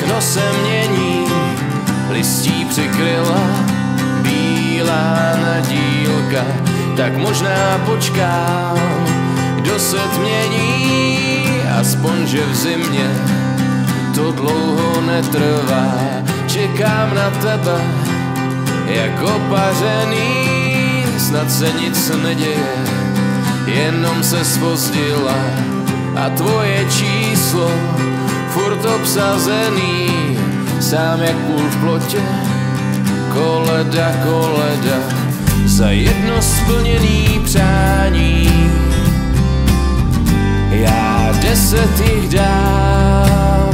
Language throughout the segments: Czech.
všechno se mění, listí přikryla bílá nadílka, tak možná počkám, kdo se tmění, aspoň že v zimě to dlouho netrvá. Čekám na tebe, jak opařený, snad se nic neděje, jenom se spozdila a tvoje číslo furt obsazený, sám jak půl v plotě, koleda, koleda, za jedno splněný přání. Já deset jich dám,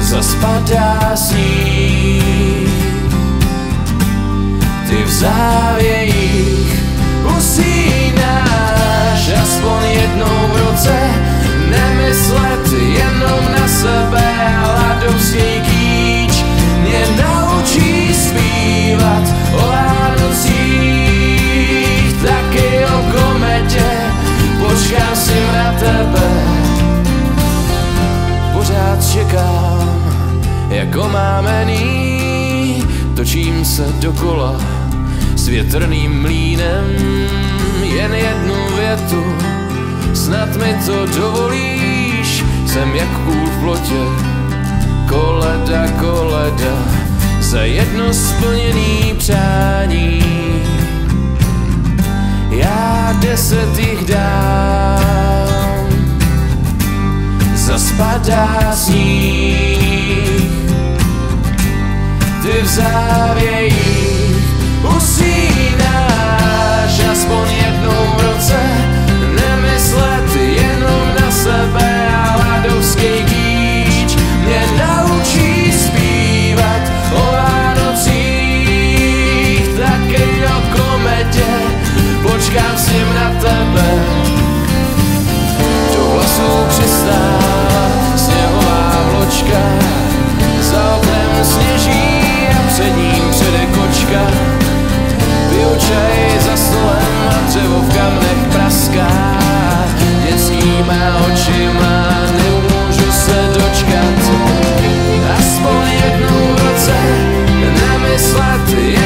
zaspadá sníh, ty v závějích usínáš aspoň jednou v nemyslet jenom na sebe ladovský kýč. Mě naučí zpívat o Vánocích, taky o kometě, počkám si na tebe, pořád čekám, jako mámený, točím se dokola s větrným mlínem, jen jednu větu, snad mi to dovolíš, jsem jak kůl v plotě, koleda, koleda, za jedno splněný přání. Já deset jich dám, zaspadá sníh, ty v závěr slide to